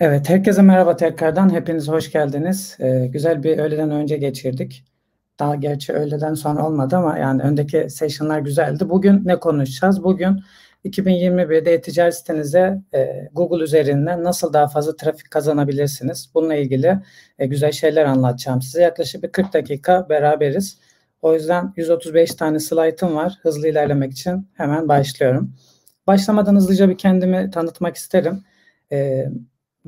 Evet, herkese merhaba tekrardan. Hepiniz hoş geldiniz. Ee, güzel bir öğleden önce geçirdik. Daha gerçi öğleden sonra olmadı ama yani öndeki session'lar güzeldi. Bugün ne konuşacağız? Bugün 2021'de e-ticaret sitenize e, Google üzerinden nasıl daha fazla trafik kazanabilirsiniz? Bununla ilgili e, güzel şeyler anlatacağım size. Yaklaşık bir 40 dakika beraberiz. O yüzden 135 tane slaytım var. Hızlı ilerlemek için hemen başlıyorum. Başlamadan hızlıca bir kendimi tanıtmak isterim. E,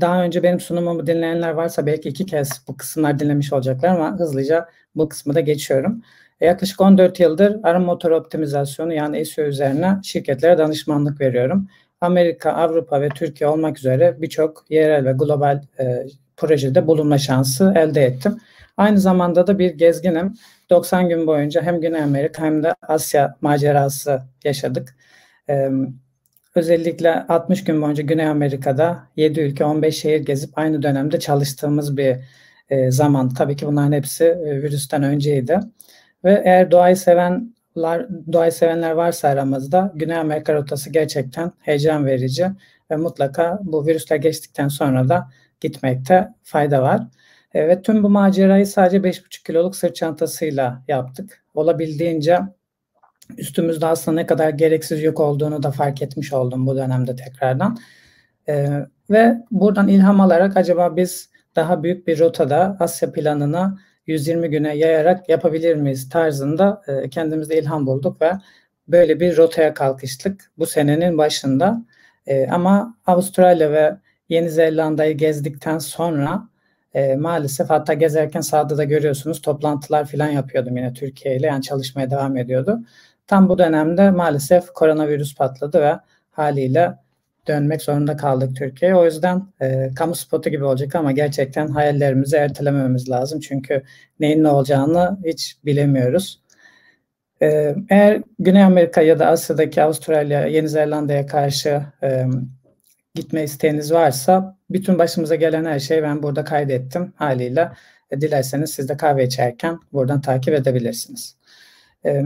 daha önce benim sunumumu dinleyenler varsa belki iki kez bu kısımlar dinlemiş olacaklar ama hızlıca bu kısmı da geçiyorum. E, yaklaşık 14 yıldır arama motor optimizasyonu yani SEO üzerine şirketlere danışmanlık veriyorum. Amerika, Avrupa ve Türkiye olmak üzere birçok yerel ve global e, projede bulunma şansı elde ettim. Aynı zamanda da bir gezginim. 90 gün boyunca hem Güney Amerika hem de Asya macerası yaşadık. E, Özellikle 60 gün boyunca Güney Amerika'da 7 ülke 15 şehir gezip aynı dönemde çalıştığımız bir e, zaman. Tabii ki bunların hepsi e, virüsten önceydi. Ve eğer doğayı sevenler, doğayı sevenler varsa aramızda Güney Amerika rotası gerçekten heyecan verici ve mutlaka bu virüsler geçtikten sonra da gitmekte fayda var. Evet, tüm bu macerayı sadece 5,5 kiloluk sırt çantasıyla yaptık. Olabildiğince üstümüzde aslında ne kadar gereksiz yük olduğunu da fark etmiş oldum bu dönemde tekrardan. Ee, ve buradan ilham alarak acaba biz daha büyük bir rotada Asya planını 120 güne yayarak yapabilir miyiz tarzında e, kendimizde ilham bulduk ve böyle bir rotaya kalkıştık bu senenin başında. E, ama Avustralya ve Yeni Zelanda'yı gezdikten sonra e, maalesef hatta gezerken sahada da görüyorsunuz toplantılar falan yapıyordum yine Türkiye ile yani çalışmaya devam ediyordu. Tam bu dönemde maalesef koronavirüs patladı ve haliyle dönmek zorunda kaldık Türkiye'ye. O yüzden e, kamu spotu gibi olacak ama gerçekten hayallerimizi ertelemememiz lazım. Çünkü neyin ne olacağını hiç bilemiyoruz. E, eğer Güney Amerika ya da Asya'daki Avustralya, Yeni Zelanda'ya karşı e, gitme isteğiniz varsa bütün başımıza gelen her şeyi ben burada kaydettim haliyle. E, dilerseniz siz de kahve içerken buradan takip edebilirsiniz. E,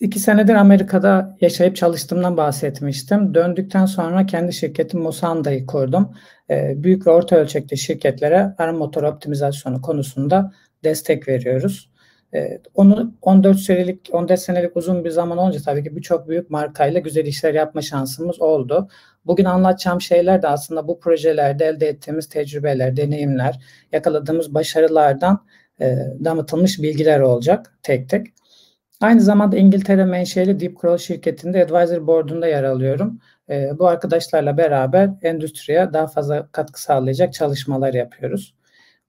İki senedir Amerika'da yaşayıp çalıştığımdan bahsetmiştim. Döndükten sonra kendi şirketim Mosanda'yı kurdum. Ee, büyük ve orta ölçekli şirketlere arama motor optimizasyonu konusunda destek veriyoruz. Ee, onu 14 senelik 14 senelik uzun bir zaman olunca tabii ki birçok büyük markayla güzel işler yapma şansımız oldu. Bugün anlatacağım şeyler de aslında bu projelerde elde ettiğimiz tecrübeler, deneyimler, yakaladığımız başarılardan e, damıtılmış bilgiler olacak tek tek. Aynı zamanda İngiltere menşeli Deep Crow şirketinde Advisor Board'unda yer alıyorum. E, bu arkadaşlarla beraber endüstriye daha fazla katkı sağlayacak çalışmalar yapıyoruz.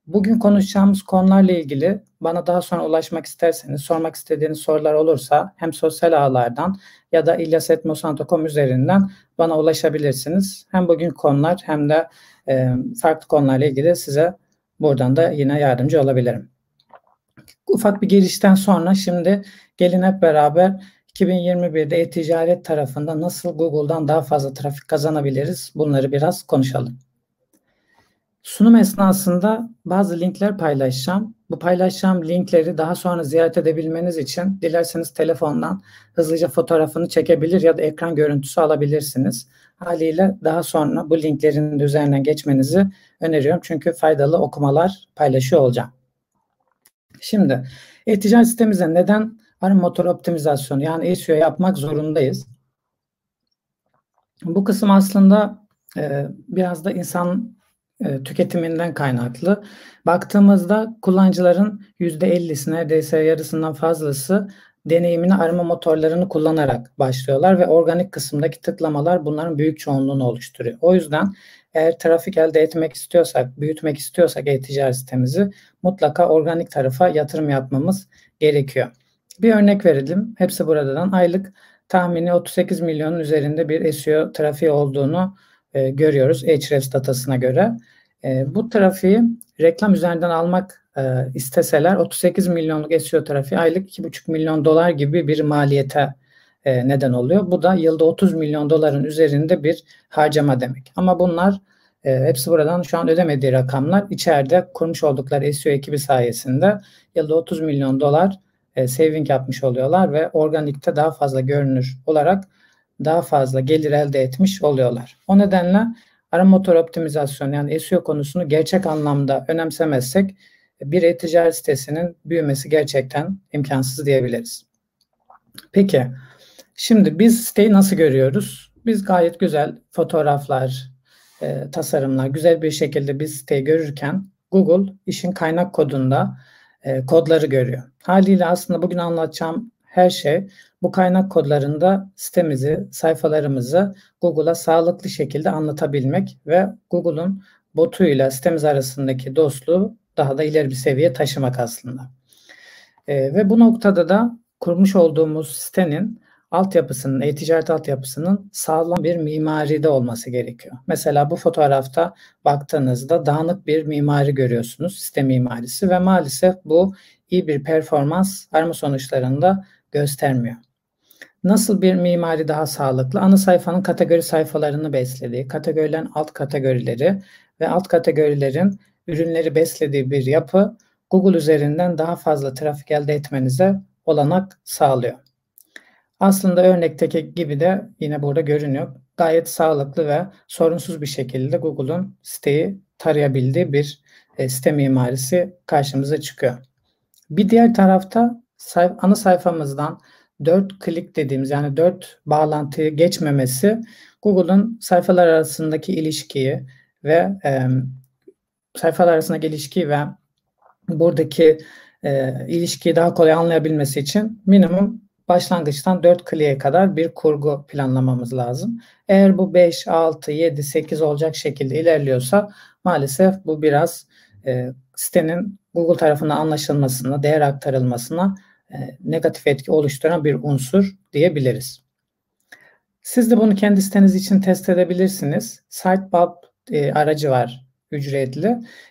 Bugün konuşacağımız konularla ilgili bana daha sonra ulaşmak isterseniz, sormak istediğiniz sorular olursa hem sosyal ağlardan ya da ilyasetmosanto.com üzerinden bana ulaşabilirsiniz. Hem bugün konular hem de e, farklı konularla ilgili size buradan da yine yardımcı olabilirim. Ufak bir girişten sonra şimdi gelin hep beraber 2021'de e-ticaret tarafında nasıl Google'dan daha fazla trafik kazanabiliriz bunları biraz konuşalım. Sunum esnasında bazı linkler paylaşacağım. Bu paylaşacağım linkleri daha sonra ziyaret edebilmeniz için dilerseniz telefondan hızlıca fotoğrafını çekebilir ya da ekran görüntüsü alabilirsiniz. Haliyle daha sonra bu linklerin üzerinden geçmenizi öneriyorum. Çünkü faydalı okumalar paylaşıyor olacağım. Şimdi e-ticaret sitemizde neden arama motor optimizasyonu yani SEO yapmak zorundayız? Bu kısım aslında e, biraz da insan e, tüketiminden kaynaklı. Baktığımızda kullanıcıların %50'si neredeyse yarısından fazlası deneyimini arama motorlarını kullanarak başlıyorlar ve organik kısımdaki tıklamalar bunların büyük çoğunluğunu oluşturuyor. O yüzden eğer trafik elde etmek istiyorsak, büyütmek istiyorsak e-ticaret sitemizi mutlaka organik tarafa yatırım yapmamız gerekiyor. Bir örnek verelim. Hepsi buradan aylık tahmini 38 milyonun üzerinde bir SEO trafiği olduğunu e, görüyoruz Ahrefs datasına göre. E, bu trafiği reklam üzerinden almak e, isteseler 38 milyonluk SEO trafiği aylık 2,5 milyon dolar gibi bir maliyete e, neden oluyor. Bu da yılda 30 milyon doların üzerinde bir harcama demek. Ama bunlar e, hepsi buradan şu an ödemediği rakamlar. içeride kurmuş oldukları SEO ekibi sayesinde yılda 30 milyon dolar e, saving yapmış oluyorlar ve organikte daha fazla görünür olarak daha fazla gelir elde etmiş oluyorlar. O nedenle arama motor optimizasyonu yani SEO konusunu gerçek anlamda önemsemezsek bir e-ticaret sitesinin büyümesi gerçekten imkansız diyebiliriz. Peki şimdi biz siteyi nasıl görüyoruz? Biz gayet güzel fotoğraflar, e, tasarımlar güzel bir şekilde biz siteyi görürken Google işin kaynak kodunda e, kodları görüyor. Haliyle aslında bugün anlatacağım her şey bu kaynak kodlarında sitemizi, sayfalarımızı Google'a sağlıklı şekilde anlatabilmek ve Google'un botuyla sitemiz arasındaki dostluğu daha da ileri bir seviyeye taşımak aslında. E, ve bu noktada da kurmuş olduğumuz sitenin altyapısının, e-ticaret altyapısının sağlam bir mimaride olması gerekiyor. Mesela bu fotoğrafta baktığınızda dağınık bir mimari görüyorsunuz, site mimarisi ve maalesef bu iyi bir performans arama sonuçlarında göstermiyor. Nasıl bir mimari daha sağlıklı? Ana sayfanın kategori sayfalarını beslediği, kategorilerin alt kategorileri ve alt kategorilerin ürünleri beslediği bir yapı Google üzerinden daha fazla trafik elde etmenize olanak sağlıyor. Aslında örnekteki gibi de yine burada görünüyor. Gayet sağlıklı ve sorunsuz bir şekilde Google'un siteyi tarayabildiği bir e, site mimarisi karşımıza çıkıyor. Bir diğer tarafta sayf ana sayfamızdan 4 klik dediğimiz yani 4 bağlantıyı geçmemesi Google'un sayfalar arasındaki ilişkiyi ve e, sayfalar arasındaki ilişkiyi ve buradaki e, ilişkiyi daha kolay anlayabilmesi için minimum başlangıçtan 4 kliğe kadar bir kurgu planlamamız lazım. Eğer bu 5, 6, 7, 8 olacak şekilde ilerliyorsa maalesef bu biraz e, sitenin Google tarafından anlaşılmasına, değer aktarılmasına e, negatif etki oluşturan bir unsur diyebiliriz. Siz de bunu kendi siteniz için test edebilirsiniz. Sitebulb e, aracı var ücretli.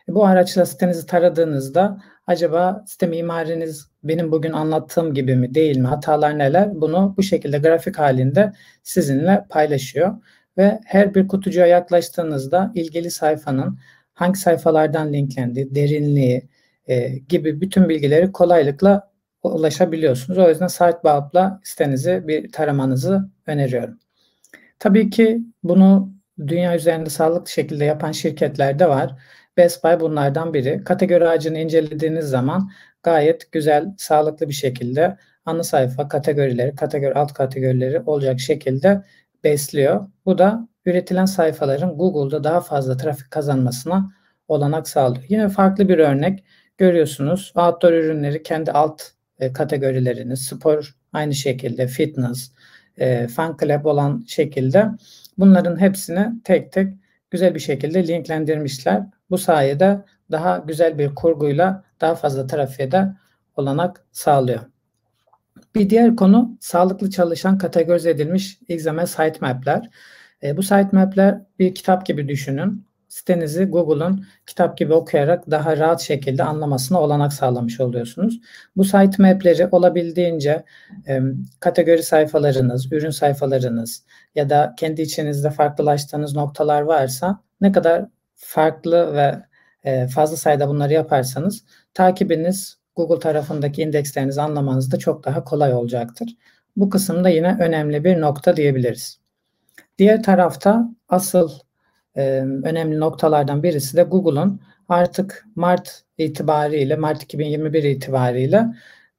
E, bu araçla sitenizi taradığınızda acaba site mimariniz benim bugün anlattığım gibi mi değil mi hatalar neler bunu bu şekilde grafik halinde sizinle paylaşıyor. Ve her bir kutucuğa yaklaştığınızda ilgili sayfanın hangi sayfalardan linklendiği, derinliği e, gibi bütün bilgileri kolaylıkla ulaşabiliyorsunuz. O yüzden Sitebulb'la sitenizi bir taramanızı öneriyorum. Tabii ki bunu dünya üzerinde sağlıklı şekilde yapan şirketler de var. Best Buy bunlardan biri. Kategori ağacını incelediğiniz zaman gayet güzel, sağlıklı bir şekilde ana sayfa kategorileri, kategori alt kategorileri olacak şekilde besliyor. Bu da üretilen sayfaların Google'da daha fazla trafik kazanmasına olanak sağlıyor. Yine farklı bir örnek görüyorsunuz. Outdoor ürünleri kendi alt e, kategorilerini, spor aynı şekilde, fitness, e, fan club olan şekilde bunların hepsini tek tek güzel bir şekilde linklendirmişler. Bu sayede daha güzel bir kurguyla daha fazla trafiğe de olanak sağlıyor. Bir diğer konu sağlıklı çalışan kategorize edilmiş XML sitemap'ler. E, bu sitemap'ler bir kitap gibi düşünün sitenizi Google'un kitap gibi okuyarak daha rahat şekilde anlamasına olanak sağlamış oluyorsunuz. Bu sitemap'leri olabildiğince e, kategori sayfalarınız, ürün sayfalarınız ya da kendi içinizde farklılaştığınız noktalar varsa ne kadar farklı ve e, fazla sayıda bunları yaparsanız takibiniz Google tarafındaki indekslerinizi anlamanız da çok daha kolay olacaktır. Bu kısımda yine önemli bir nokta diyebiliriz. Diğer tarafta asıl e, önemli noktalardan birisi de Google'un artık Mart itibariyle, Mart 2021 itibariyle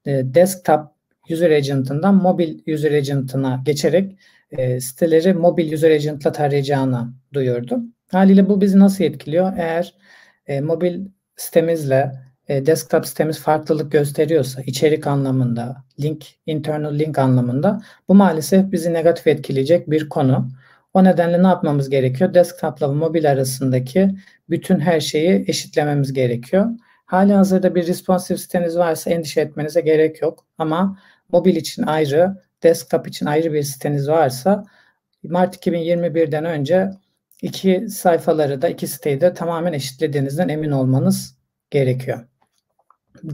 e, desktop user agent'ından mobil user agent'ına geçerek e, siteleri mobil user agent'la tarayacağını duyurdu. Haliyle bu bizi nasıl etkiliyor? Eğer e, mobil sitemizle e, desktop sitemiz farklılık gösteriyorsa içerik anlamında, link, internal link anlamında bu maalesef bizi negatif etkileyecek bir konu. O nedenle ne yapmamız gerekiyor? Desktop'la mobil arasındaki bütün her şeyi eşitlememiz gerekiyor. Hali hazırda bir responsive siteniz varsa endişe etmenize gerek yok. Ama mobil için ayrı, desktop için ayrı bir siteniz varsa Mart 2021'den önce iki sayfaları da iki siteyi de tamamen eşitlediğinizden emin olmanız gerekiyor.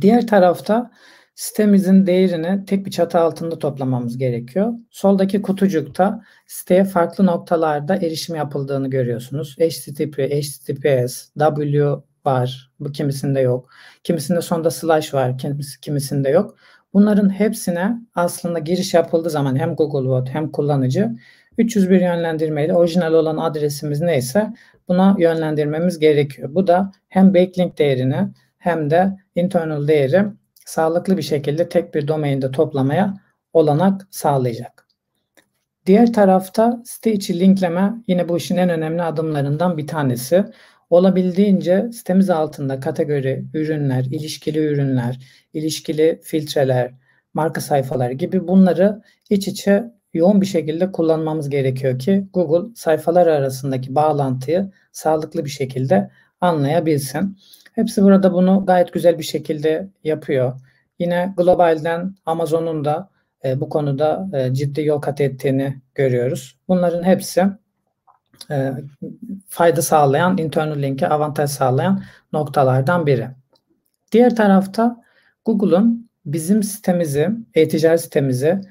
Diğer tarafta sitemizin değerini tek bir çatı altında toplamamız gerekiyor. Soldaki kutucukta siteye farklı noktalarda erişim yapıldığını görüyorsunuz. HTTP, HTTPS, W var. Bu kimisinde yok. Kimisinde sonda slash var. Kimisi, kimisinde yok. Bunların hepsine aslında giriş yapıldığı zaman hem Googlebot hem kullanıcı 301 yönlendirmeyle orijinal olan adresimiz neyse buna yönlendirmemiz gerekiyor. Bu da hem backlink değerini hem de internal değeri sağlıklı bir şekilde tek bir domainde toplamaya olanak sağlayacak. Diğer tarafta site içi linkleme yine bu işin en önemli adımlarından bir tanesi. Olabildiğince sitemiz altında kategori, ürünler, ilişkili ürünler, ilişkili filtreler, marka sayfaları gibi bunları iç içe yoğun bir şekilde kullanmamız gerekiyor ki Google sayfalar arasındaki bağlantıyı sağlıklı bir şekilde anlayabilsin. Hepsi burada bunu gayet güzel bir şekilde yapıyor. Yine globalden Amazon'un da e, bu konuda e, ciddi yol kat ettiğini görüyoruz. Bunların hepsi e, fayda sağlayan, internal link'e avantaj sağlayan noktalardan biri. Diğer tarafta Google'un bizim sitemizi, e-ticaret sitemizi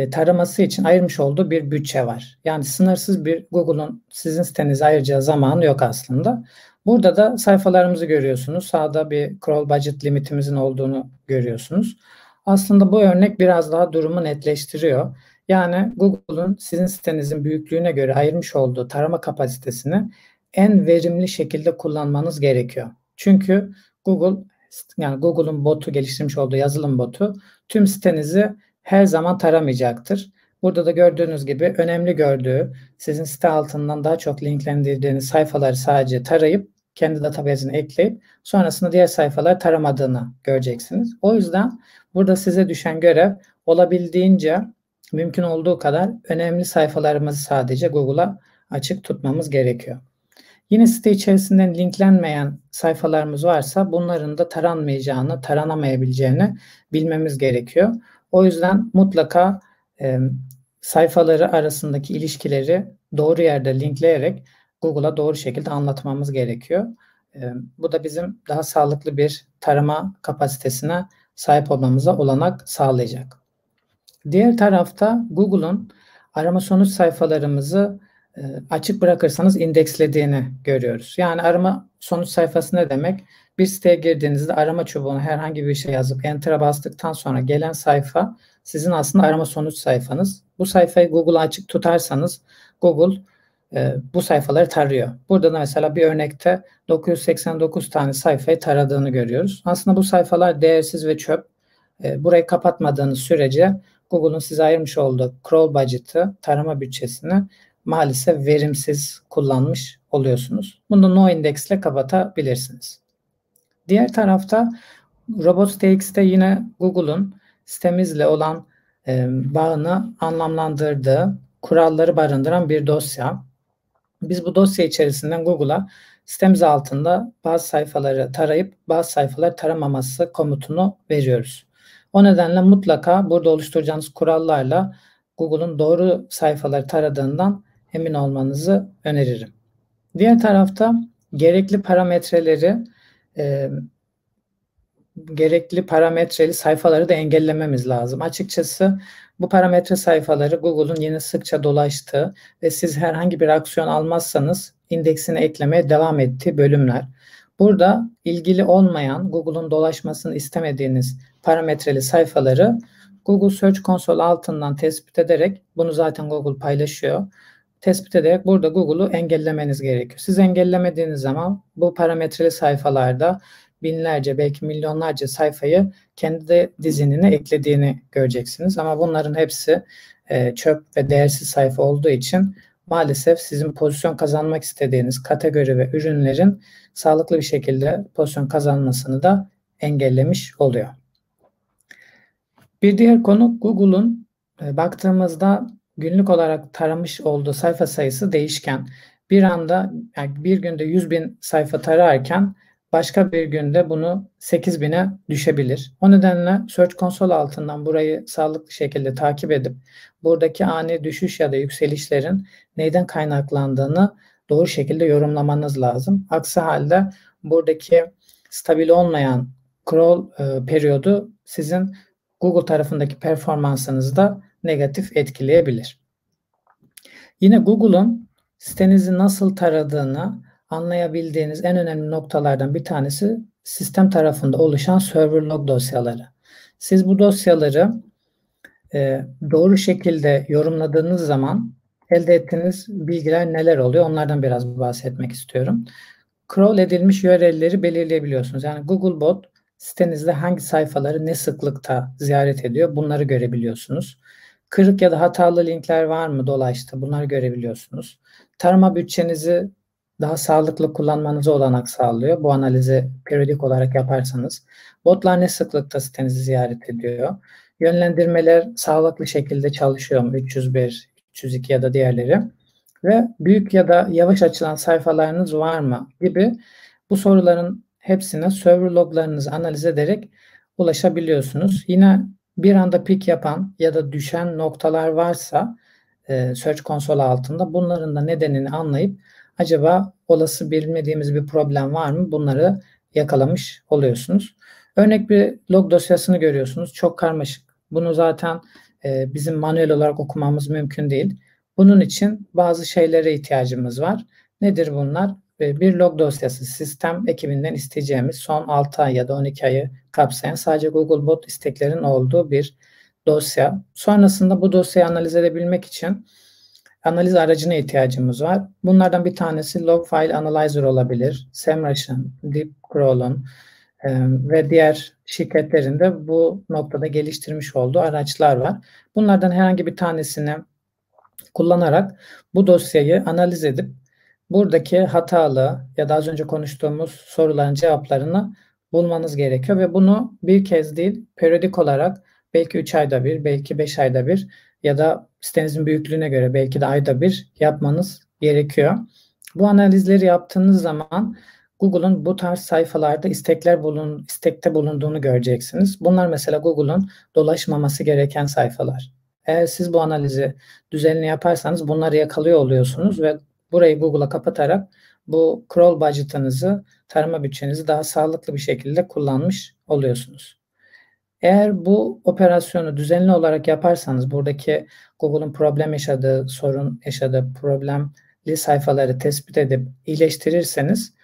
e, taraması için ayırmış olduğu bir bütçe var. Yani sınırsız bir Google'un sizin sitenize ayıracağı zamanı yok aslında. Burada da sayfalarımızı görüyorsunuz. Sağda bir crawl budget limitimizin olduğunu görüyorsunuz. Aslında bu örnek biraz daha durumu netleştiriyor. Yani Google'un sizin sitenizin büyüklüğüne göre ayırmış olduğu tarama kapasitesini en verimli şekilde kullanmanız gerekiyor. Çünkü Google yani Google'un botu geliştirmiş olduğu yazılım botu tüm sitenizi her zaman taramayacaktır. Burada da gördüğünüz gibi önemli gördüğü sizin site altından daha çok linklendirdiğiniz sayfaları sadece tarayıp kendi database'ine ekleyip sonrasında diğer sayfalar taramadığını göreceksiniz. O yüzden burada size düşen görev olabildiğince mümkün olduğu kadar önemli sayfalarımızı sadece Google'a açık tutmamız gerekiyor. Yine site içerisinden linklenmeyen sayfalarımız varsa bunların da taranmayacağını, taranamayabileceğini bilmemiz gerekiyor. O yüzden mutlaka e, sayfaları arasındaki ilişkileri doğru yerde linkleyerek Google'a doğru şekilde anlatmamız gerekiyor. E, bu da bizim daha sağlıklı bir tarama kapasitesine sahip olmamıza olanak sağlayacak. Diğer tarafta Google'un arama sonuç sayfalarımızı açık bırakırsanız indekslediğini görüyoruz. Yani arama sonuç sayfası ne demek? Bir siteye girdiğinizde arama çubuğuna herhangi bir şey yazıp enter'a bastıktan sonra gelen sayfa sizin aslında arama sonuç sayfanız. Bu sayfayı Google'a açık tutarsanız Google e, bu sayfaları tarıyor. Burada da mesela bir örnekte 989 tane sayfayı taradığını görüyoruz. Aslında bu sayfalar değersiz ve çöp. E, burayı kapatmadığınız sürece Google'un size ayırmış olduğu crawl budget'ı, tarama bütçesini maalesef verimsiz kullanmış oluyorsunuz. Bunu no index kapatabilirsiniz. Diğer tarafta Robots.txt'te yine Google'un sitemizle olan e, bağını anlamlandırdığı kuralları barındıran bir dosya. Biz bu dosya içerisinden Google'a sitemiz altında bazı sayfaları tarayıp bazı sayfaları taramaması komutunu veriyoruz. O nedenle mutlaka burada oluşturacağınız kurallarla Google'un doğru sayfaları taradığından emin olmanızı öneririm. Diğer tarafta gerekli parametreleri e, gerekli parametreli sayfaları da engellememiz lazım. Açıkçası bu parametre sayfaları Google'un yine sıkça dolaştığı ve siz herhangi bir aksiyon almazsanız indeksine eklemeye devam ettiği bölümler. Burada ilgili olmayan Google'un dolaşmasını istemediğiniz parametreli sayfaları Google Search Console altından tespit ederek bunu zaten Google paylaşıyor. Tespit ederek burada Google'u engellemeniz gerekiyor. Siz engellemediğiniz zaman bu parametreli sayfalarda binlerce belki milyonlarca sayfayı kendi dizinine eklediğini göreceksiniz. Ama bunların hepsi e, çöp ve değersiz sayfa olduğu için maalesef sizin pozisyon kazanmak istediğiniz kategori ve ürünlerin sağlıklı bir şekilde pozisyon kazanmasını da engellemiş oluyor. Bir diğer konu Google'un e, baktığımızda günlük olarak taramış olduğu sayfa sayısı değişken. Bir anda yani bir günde 100 bin sayfa tararken başka bir günde bunu 8 bine düşebilir. O nedenle Search Console altından burayı sağlıklı şekilde takip edip buradaki ani düşüş ya da yükselişlerin neyden kaynaklandığını doğru şekilde yorumlamanız lazım. Aksi halde buradaki stabil olmayan crawl e, periyodu sizin Google tarafındaki performansınızı da negatif etkileyebilir. Yine Google'un sitenizi nasıl taradığını anlayabildiğiniz en önemli noktalardan bir tanesi sistem tarafında oluşan server log dosyaları. Siz bu dosyaları e, doğru şekilde yorumladığınız zaman elde ettiğiniz bilgiler neler oluyor? Onlardan biraz bahsetmek istiyorum. Crawl edilmiş URL'leri belirleyebiliyorsunuz. Yani Googlebot sitenizde hangi sayfaları ne sıklıkta ziyaret ediyor bunları görebiliyorsunuz. Kırık ya da hatalı linkler var mı dolaştı bunları görebiliyorsunuz. Tarama bütçenizi daha sağlıklı kullanmanıza olanak sağlıyor. Bu analizi periyodik olarak yaparsanız. Botlar ne sıklıkta sitenizi ziyaret ediyor? Yönlendirmeler sağlıklı şekilde çalışıyor mu? 301, 302 ya da diğerleri. Ve büyük ya da yavaş açılan sayfalarınız var mı? Gibi bu soruların hepsine server loglarınızı analiz ederek ulaşabiliyorsunuz. Yine bir anda pik yapan ya da düşen noktalar varsa e, Search konsolu altında bunların da nedenini anlayıp acaba olası bilmediğimiz bir problem var mı bunları yakalamış oluyorsunuz. Örnek bir log dosyasını görüyorsunuz. Çok karmaşık. Bunu zaten e, bizim manuel olarak okumamız mümkün değil. Bunun için bazı şeylere ihtiyacımız var. Nedir bunlar? E, bir log dosyası sistem ekibinden isteyeceğimiz son 6 ay ya da 12 ayı kapsayan sadece Googlebot isteklerin olduğu bir dosya. Sonrasında bu dosyayı analiz edebilmek için analiz aracına ihtiyacımız var. Bunlardan bir tanesi Log File Analyzer olabilir. SEMrush'ın, DeepCrawl'un e, ve diğer şirketlerin de bu noktada geliştirmiş olduğu araçlar var. Bunlardan herhangi bir tanesini kullanarak bu dosyayı analiz edip buradaki hatalı ya da az önce konuştuğumuz soruların cevaplarını bulmanız gerekiyor ve bunu bir kez değil periyodik olarak belki 3 ayda bir, belki 5 ayda bir ya da sitenizin büyüklüğüne göre belki de ayda bir yapmanız gerekiyor. Bu analizleri yaptığınız zaman Google'un bu tarz sayfalarda istekler bulun, istekte bulunduğunu göreceksiniz. Bunlar mesela Google'un dolaşmaması gereken sayfalar. Eğer siz bu analizi düzenli yaparsanız bunları yakalıyor oluyorsunuz ve burayı Google'a kapatarak bu crawl budget'ınızı, tarama bütçenizi daha sağlıklı bir şekilde kullanmış oluyorsunuz. Eğer bu operasyonu düzenli olarak yaparsanız buradaki Google'un problem yaşadığı, sorun yaşadığı problemli sayfaları tespit edip iyileştirirseniz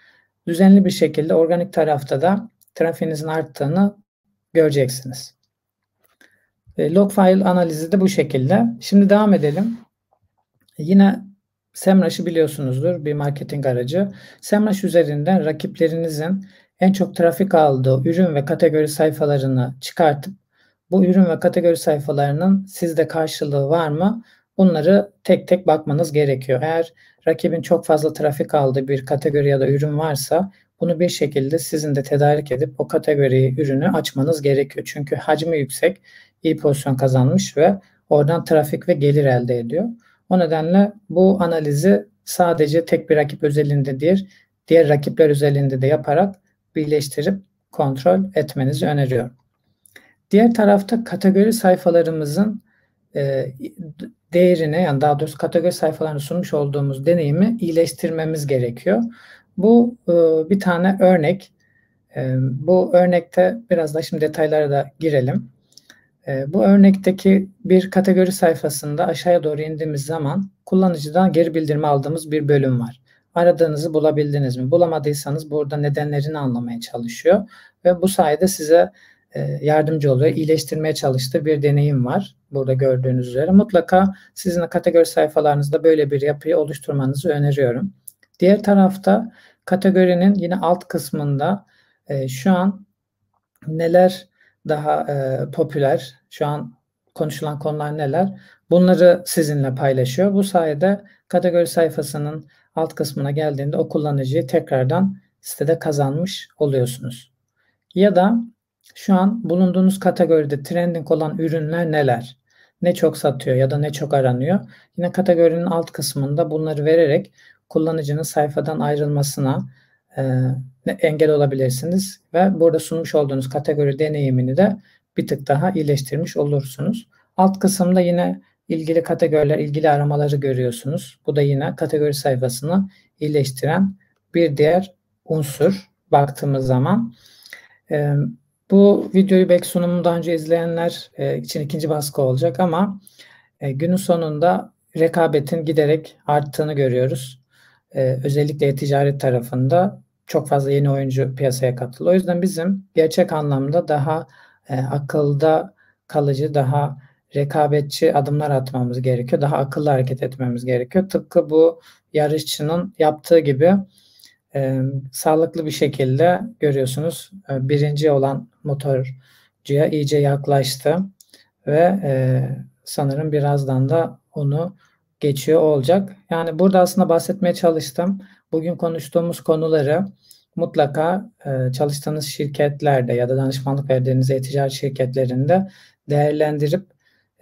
düzenli bir şekilde organik tarafta da trafiğinizin arttığını göreceksiniz. E, log file analizi de bu şekilde. Şimdi devam edelim. Yine SEMrush'ı biliyorsunuzdur bir marketing aracı. SEMrush üzerinden rakiplerinizin en çok trafik aldığı ürün ve kategori sayfalarını çıkartıp bu ürün ve kategori sayfalarının sizde karşılığı var mı? Bunları tek tek bakmanız gerekiyor. Eğer rakibin çok fazla trafik aldığı bir kategori ya da ürün varsa bunu bir şekilde sizin de tedarik edip o kategoriyi, ürünü açmanız gerekiyor. Çünkü hacmi yüksek, iyi pozisyon kazanmış ve oradan trafik ve gelir elde ediyor. O nedenle bu analizi sadece tek bir rakip özelinde değil, diğer rakipler özelinde de yaparak birleştirip kontrol etmenizi öneriyorum. Diğer tarafta kategori sayfalarımızın e, değerine yani daha doğrusu kategori sayfalarını sunmuş olduğumuz deneyimi iyileştirmemiz gerekiyor. Bu e, bir tane örnek. E, bu örnekte biraz da şimdi detaylara da girelim. E, bu örnekteki bir kategori sayfasında aşağıya doğru indiğimiz zaman kullanıcıdan geri bildirme aldığımız bir bölüm var. Aradığınızı bulabildiniz mi? Bulamadıysanız burada nedenlerini anlamaya çalışıyor ve bu sayede size e, yardımcı oluyor. İyileştirmeye çalıştığı bir deneyim var. Burada gördüğünüz üzere. Mutlaka sizin kategori sayfalarınızda böyle bir yapıyı oluşturmanızı öneriyorum. Diğer tarafta kategorinin yine alt kısmında e, şu an neler daha e, popüler, şu an konuşulan konular neler? Bunları sizinle paylaşıyor. Bu sayede kategori sayfasının alt kısmına geldiğinde o kullanıcıyı tekrardan sitede kazanmış oluyorsunuz. Ya da şu an bulunduğunuz kategoride trending olan ürünler neler? Ne çok satıyor ya da ne çok aranıyor? Yine kategorinin alt kısmında bunları vererek kullanıcının sayfadan ayrılmasına engel olabilirsiniz ve burada sunmuş olduğunuz kategori deneyimini de bir tık daha iyileştirmiş olursunuz. Alt kısımda yine ilgili kategoriler, ilgili aramaları görüyorsunuz. Bu da yine kategori sayfasını iyileştiren bir diğer unsur baktığımız zaman. E, bu videoyu belki sunumu daha önce izleyenler e, için ikinci baskı olacak ama e, günün sonunda rekabetin giderek arttığını görüyoruz. E, özellikle ticaret tarafında çok fazla yeni oyuncu piyasaya katıldı. O yüzden bizim gerçek anlamda daha e, akılda kalıcı, daha rekabetçi adımlar atmamız gerekiyor. Daha akıllı hareket etmemiz gerekiyor. Tıpkı bu yarışçının yaptığı gibi e, sağlıklı bir şekilde görüyorsunuz e, birinci olan motorcuya iyice yaklaştı ve e, sanırım birazdan da onu geçiyor olacak. Yani burada aslında bahsetmeye çalıştım. Bugün konuştuğumuz konuları mutlaka e, çalıştığınız şirketlerde ya da danışmanlık verdiğiniz e-ticaret şirketlerinde değerlendirip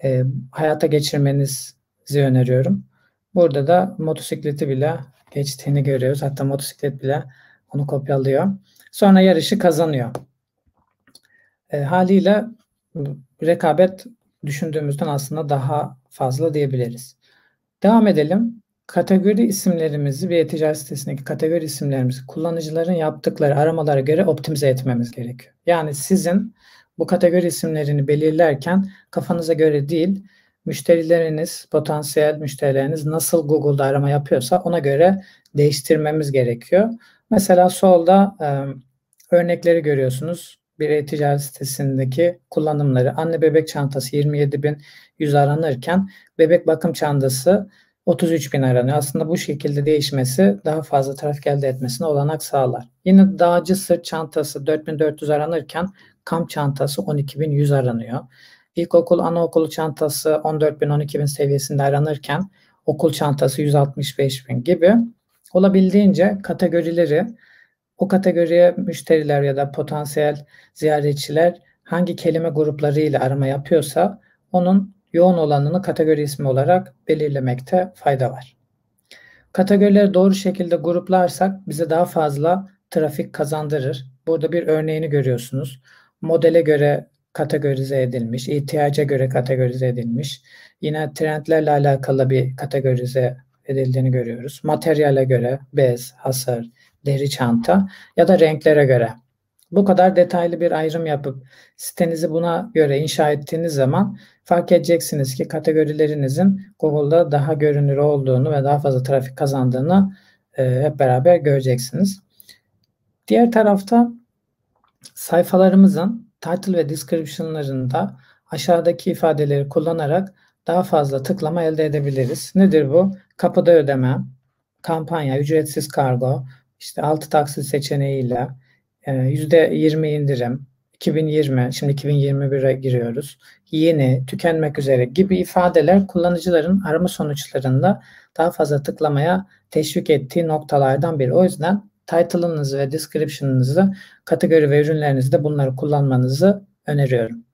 e, hayata geçirmenizi öneriyorum. Burada da motosikleti bile geçtiğini görüyoruz. Hatta motosiklet bile onu kopyalıyor. Sonra yarışı kazanıyor. E, haliyle rekabet düşündüğümüzden aslında daha fazla diyebiliriz. Devam edelim. Kategori isimlerimizi bir e-ticaret sitesindeki kategori isimlerimizi kullanıcıların yaptıkları aramalara göre optimize etmemiz gerekiyor. Yani sizin bu kategori isimlerini belirlerken kafanıza göre değil, müşterileriniz, potansiyel müşterileriniz nasıl Google'da arama yapıyorsa ona göre değiştirmemiz gerekiyor. Mesela solda e, örnekleri görüyorsunuz. Bir e-ticaret sitesindeki kullanımları. Anne bebek çantası 27.100 aranırken bebek bakım çantası 33 bin aranıyor. Aslında bu şekilde değişmesi daha fazla trafik elde etmesine olanak sağlar. Yine dağcı sırt çantası 4400 aranırken kamp çantası 12.100 aranıyor. İlkokul, anaokulu çantası 14.000, 12.000 seviyesinde aranırken okul çantası 165.000 gibi olabildiğince kategorileri o kategoriye müşteriler ya da potansiyel ziyaretçiler hangi kelime gruplarıyla arama yapıyorsa onun yoğun olanını kategori ismi olarak belirlemekte fayda var. Kategorileri doğru şekilde gruplarsak bize daha fazla trafik kazandırır. Burada bir örneğini görüyorsunuz. Modele göre kategorize edilmiş, ihtiyaca göre kategorize edilmiş. Yine trendlerle alakalı bir kategorize edildiğini görüyoruz. Materyale göre bez, hasar, deri çanta ya da renklere göre. Bu kadar detaylı bir ayrım yapıp sitenizi buna göre inşa ettiğiniz zaman fark edeceksiniz ki kategorilerinizin Google'da daha görünür olduğunu ve daha fazla trafik kazandığını e, hep beraber göreceksiniz. Diğer tarafta sayfalarımızın title ve description'larında aşağıdaki ifadeleri kullanarak daha fazla tıklama elde edebiliriz. Nedir bu? Kapıda ödeme, kampanya, ücretsiz kargo, işte altı taksit seçeneğiyle %20 e, indirim, 2020, şimdi 2021'e giriyoruz. Yeni, tükenmek üzere gibi ifadeler kullanıcıların arama sonuçlarında daha fazla tıklamaya teşvik ettiği noktalardan biri. O yüzden title'ınızı ve description'ınızı, kategori ve ürünlerinizde bunları kullanmanızı öneriyorum.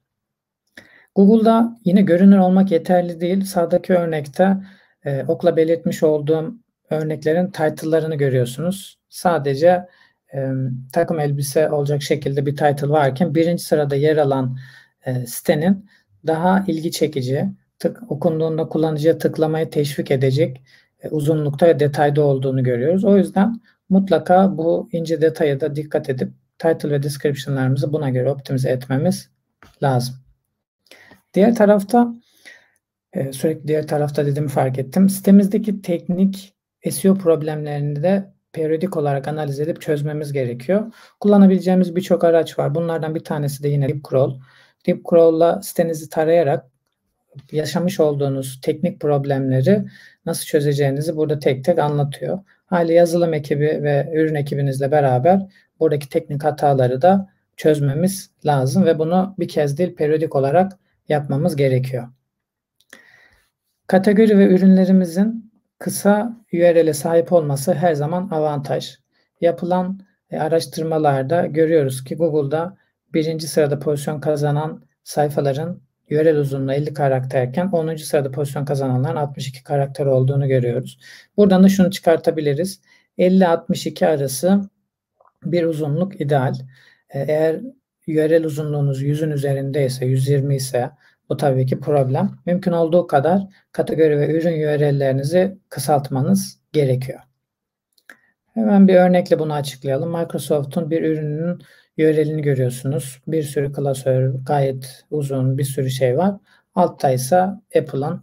Google'da yine görünür olmak yeterli değil. Sağdaki örnekte e, okla belirtmiş olduğum örneklerin title'larını görüyorsunuz. Sadece e, takım elbise olacak şekilde bir title varken birinci sırada yer alan e, sitenin daha ilgi çekici, tık, okunduğunda kullanıcıya tıklamayı teşvik edecek e, uzunlukta ve detayda olduğunu görüyoruz. O yüzden mutlaka bu ince detaya da dikkat edip title ve description'larımızı buna göre optimize etmemiz lazım. Diğer tarafta e, sürekli diğer tarafta dediğimi fark ettim. Sitemizdeki teknik SEO problemlerini de periyodik olarak analiz edip çözmemiz gerekiyor. Kullanabileceğimiz birçok araç var. Bunlardan bir tanesi de yine DeepCrawl. DeepCrawl'la sitenizi tarayarak yaşamış olduğunuz teknik problemleri nasıl çözeceğinizi burada tek tek anlatıyor. Hali yazılım ekibi ve ürün ekibinizle beraber buradaki teknik hataları da çözmemiz lazım ve bunu bir kez değil periyodik olarak yapmamız gerekiyor. Kategori ve ürünlerimizin kısa URL'e sahip olması her zaman avantaj. Yapılan e, araştırmalarda görüyoruz ki Google'da birinci sırada pozisyon kazanan sayfaların URL uzunluğu 50 karakterken 10. sırada pozisyon kazananların 62 karakter olduğunu görüyoruz. Buradan da şunu çıkartabiliriz. 50-62 arası bir uzunluk ideal. E, eğer URL uzunluğunuz 100'ün üzerindeyse, 120 ise bu tabii ki problem. Mümkün olduğu kadar kategori ve ürün URL'lerinizi kısaltmanız gerekiyor. Hemen bir örnekle bunu açıklayalım. Microsoft'un bir ürününün URL'ini görüyorsunuz. Bir sürü klasör, gayet uzun bir sürü şey var. Altta ise Apple'ın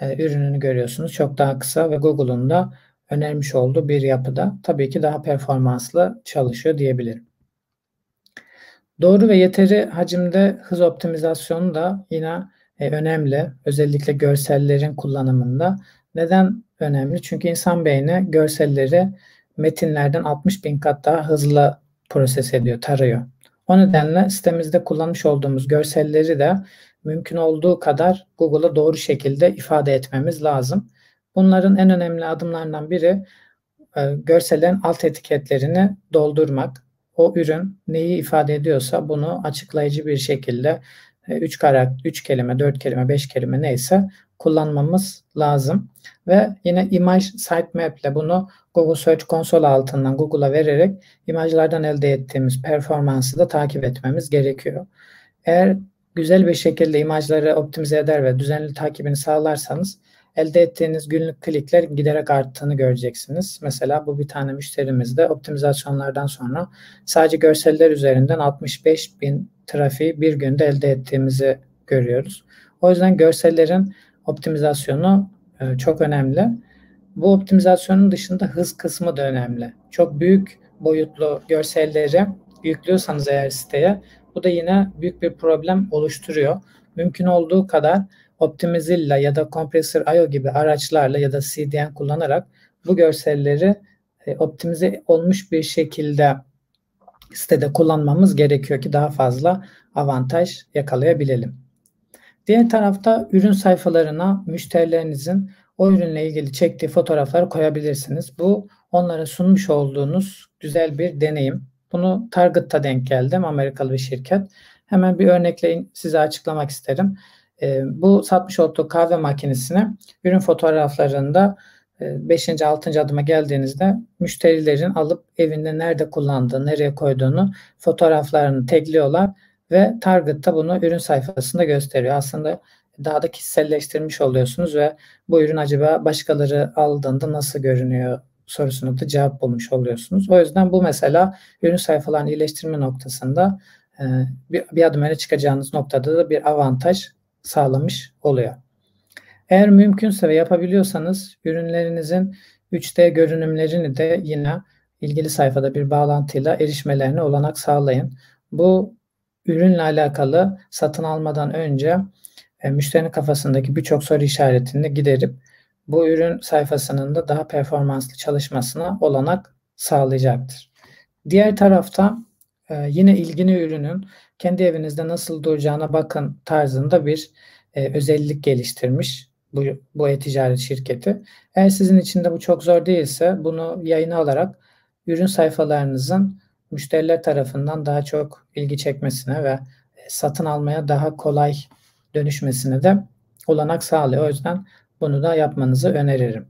e, ürününü görüyorsunuz. Çok daha kısa ve Google'un da önermiş olduğu bir yapıda. Tabii ki daha performanslı çalışıyor diyebilirim. Doğru ve yeteri hacimde hız optimizasyonu da yine e, önemli. Özellikle görsellerin kullanımında. Neden önemli? Çünkü insan beyni görselleri metinlerden 60 bin kat daha hızlı proses ediyor, tarıyor. O nedenle sitemizde kullanmış olduğumuz görselleri de mümkün olduğu kadar Google'a doğru şekilde ifade etmemiz lazım. Bunların en önemli adımlarından biri e, görsellerin alt etiketlerini doldurmak. O ürün neyi ifade ediyorsa bunu açıklayıcı bir şekilde 3 e, karakter, 3 kelime, 4 kelime, 5 kelime neyse kullanmamız lazım. Ve yine imaj sitemap ile bunu Google Search Console altından Google'a vererek imajlardan elde ettiğimiz performansı da takip etmemiz gerekiyor. Eğer güzel bir şekilde imajları optimize eder ve düzenli takibini sağlarsanız elde ettiğiniz günlük klikler giderek arttığını göreceksiniz. Mesela bu bir tane müşterimizde optimizasyonlardan sonra sadece görseller üzerinden 65 bin trafiği bir günde elde ettiğimizi görüyoruz. O yüzden görsellerin optimizasyonu e, çok önemli. Bu optimizasyonun dışında hız kısmı da önemli. Çok büyük boyutlu görselleri yüklüyorsanız eğer siteye bu da yine büyük bir problem oluşturuyor. Mümkün olduğu kadar Optimizilla ya da Compressor IO gibi araçlarla ya da CDN kullanarak bu görselleri e, optimize olmuş bir şekilde sitede kullanmamız gerekiyor ki daha fazla avantaj yakalayabilelim. Diğer tarafta ürün sayfalarına müşterilerinizin o ürünle ilgili çektiği fotoğrafları koyabilirsiniz. Bu onlara sunmuş olduğunuz güzel bir deneyim. Bunu Target'ta denk geldim. Amerikalı bir şirket. Hemen bir örnekle size açıklamak isterim. E, bu satmış olduğu kahve makinesini ürün fotoğraflarında 5. E, 6. adıma geldiğinizde müşterilerin alıp evinde nerede kullandığı, nereye koyduğunu fotoğraflarını tekliyorlar ve Target'ta bunu ürün sayfasında gösteriyor. Aslında daha da kişiselleştirmiş oluyorsunuz ve bu ürün acaba başkaları aldığında nasıl görünüyor sorusuna da cevap bulmuş oluyorsunuz. O yüzden bu mesela ürün sayfalarını iyileştirme noktasında e, bir, bir adım öne çıkacağınız noktada da bir avantaj sağlamış oluyor. Eğer mümkünse ve yapabiliyorsanız ürünlerinizin 3D görünümlerini de yine ilgili sayfada bir bağlantıyla erişmelerine olanak sağlayın. Bu ürünle alakalı satın almadan önce e, müşterinin kafasındaki birçok soru işaretini giderip bu ürün sayfasının da daha performanslı çalışmasına olanak sağlayacaktır. Diğer tarafta e, yine ilgili ürünün kendi evinizde nasıl duracağına bakın tarzında bir e, özellik geliştirmiş bu, bu e-ticaret şirketi. Eğer sizin için de bu çok zor değilse bunu yayına alarak ürün sayfalarınızın müşteriler tarafından daha çok ilgi çekmesine ve satın almaya daha kolay dönüşmesine de olanak sağlıyor. O yüzden bunu da yapmanızı öneririm.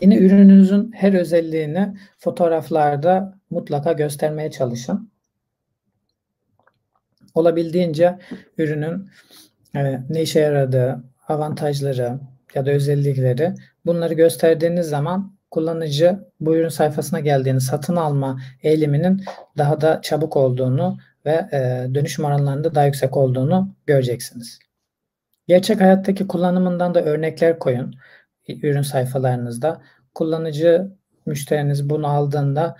Yine ürününüzün her özelliğini fotoğraflarda mutlaka göstermeye çalışın. Olabildiğince ürünün e, ne işe yaradığı, avantajları ya da özellikleri bunları gösterdiğiniz zaman kullanıcı bu ürün sayfasına geldiğini satın alma eğiliminin daha da çabuk olduğunu ve e, dönüşüm oranlarında daha yüksek olduğunu göreceksiniz. Gerçek hayattaki kullanımından da örnekler koyun ürün sayfalarınızda. Kullanıcı müşteriniz bunu aldığında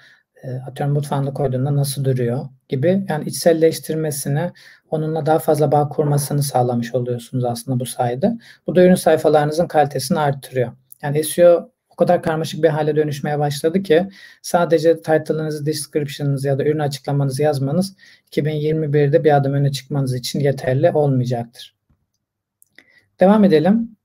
atıyorum mutfağında koyduğunda nasıl duruyor gibi yani içselleştirmesini onunla daha fazla bağ kurmasını sağlamış oluyorsunuz aslında bu sayede. Bu da ürün sayfalarınızın kalitesini arttırıyor. Yani SEO o kadar karmaşık bir hale dönüşmeye başladı ki sadece title'ınızı, description'ınızı ya da ürün açıklamanızı yazmanız 2021'de bir adım öne çıkmanız için yeterli olmayacaktır. Devam edelim.